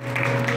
Música